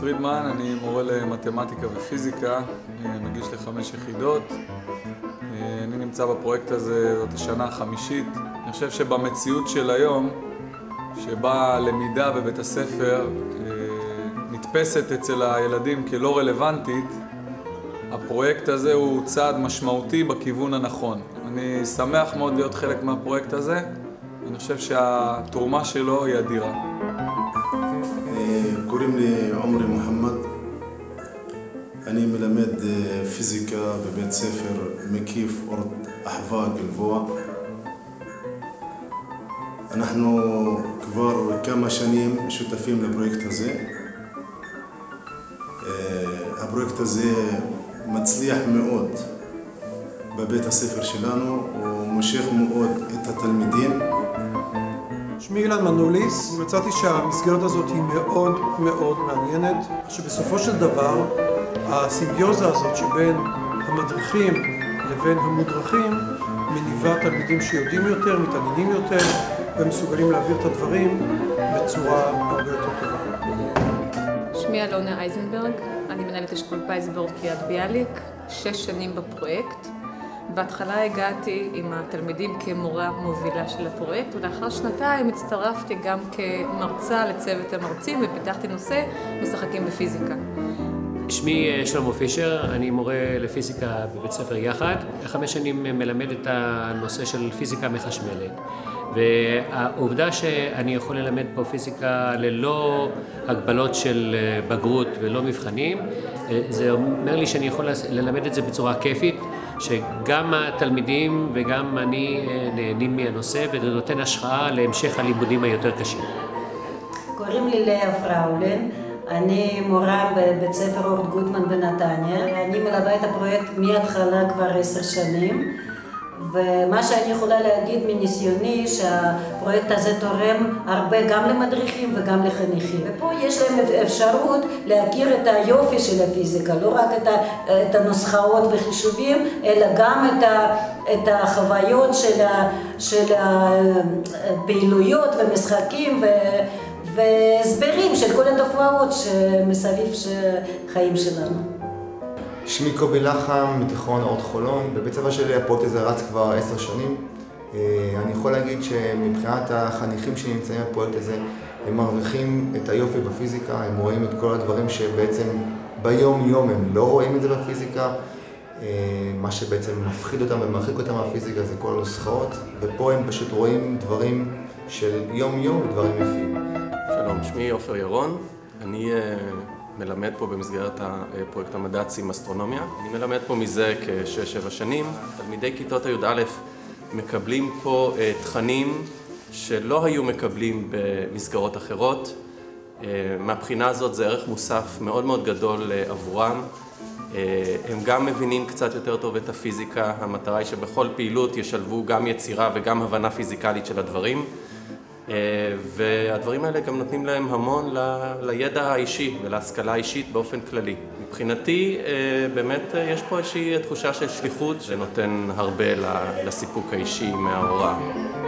פרידמן, אני מורה למתמטיקה ופיזיקה, מגיש לחמש יחידות. אני נמצא בפרויקט הזה, זאת השנה החמישית. אני חושב שבמציאות של היום, שבה הלמידה בבית הספר נתפסת אצל הילדים כלא רלוונטית, הפרויקט הזה הוא צעד משמעותי בכיוון הנכון. אני שמח מאוד להיות חלק מהפרויקט הזה. אני חושב שהתרומה שלו היא אדירה. קוראים לי עומרי מוחמד. אני מלמד פיזיקה בבית ספר מקיף אורט אחווה גלבוע. אנחנו כבר כמה שנים שותפים לפרויקט הזה. הפרויקט הזה מצליח מאוד בבית הספר שלנו, הוא מושך מאוד את התלמידים. שמי אילן מנוליס, מצאתי שהמסגרת הזאת היא מאוד מאוד מעניינת, שבסופו של דבר הסימביוזה הזאת שבין המדריכים לבין המודרכים מניבה תלמידים שיודעים יותר, מתעניינים יותר ומסוגלים להעביר את הדברים בצורה הרבה יותר טובה. שמי אלונה אייזנברג, אני מנהלת אשכול פייסבורד קריית ביאליק, שש שנים בפרויקט. בהתחלה הגעתי עם התלמידים כמורה מובילה של הפרויקט, ולאחר שנתיים הצטרפתי גם כמרצה לצוות המרצים ופיתחתי נושא משחקים בפיזיקה. שמי שלמה פישר, אני מורה לפיזיקה בבית ספר יחד. חמש שנים מלמד את הנושא של פיזיקה מחשמלת. והעובדה שאני יכול ללמד פה פיזיקה ללא הגבלות של בגרות ולא מבחנים, זה אומר לי שאני יכול ללמד את זה בצורה כיפית, שגם התלמידים וגם אני נהנים מהנושא, וזה נותן השראה להמשך הלימודים היותר קשים. קוראים לי לאה פראולן. אני מורה בבית ספר אורט גוטמן בנתניה. אני מלווה את הפרויקט מההתחלה כבר עשר שנים. ומה שאני יכולה להגיד מניסיוני, שהפרויקט הזה תורם הרבה גם למדריכים וגם לחניכים. ופה יש להם אפשרות להכיר את היופי של הפיזיקה, לא רק את, ה, את הנוסחאות וחישובים, אלא גם את, ה, את החוויות של, ה, של הפעילויות ומשחקים ו, והסברים של כל התופעות שמסביב חיים שלנו. שמי קובי לחם, מתיכון אורט חולון. בבית ספר שלי הפרויקט הזה רץ כבר עשר שנים. אני יכול להגיד שמבחינת החניכים שנמצאים בפרויקט הזה, הם מרוויחים את היופי בפיזיקה, הם רואים את כל הדברים שבעצם ביום יום הם לא רואים את זה בפיזיקה. מה שבעצם מפחיד אותם ומרחיק אותם מהפיזיקה זה כל הנוסחאות, ופה הם פשוט רואים דברים של יום יום ודברים יפים. שלום, שמי עופר ירון. אני מלמד פה במסגרת הפרויקט המד"צים אסטרונומיה. אני מלמד פה מזה כשש-שבע שנים. תלמידי כיתות הי"א מקבלים פה תכנים שלא היו מקבלים במסגרות אחרות. מהבחינה הזאת זה ערך מוסף מאוד מאוד גדול עבורם. הם גם מבינים קצת יותר טוב את הפיזיקה. המטרה היא שבכל פעילות ישלבו גם יצירה וגם הבנה פיזיקלית של הדברים. והדברים האלה גם נותנים להם המון לידע האישי ולהשכלה האישית באופן כללי. מבחינתי, באמת יש פה איזושהי תחושה של שליחות שנותן הרבה לסיפוק האישי מההוראה.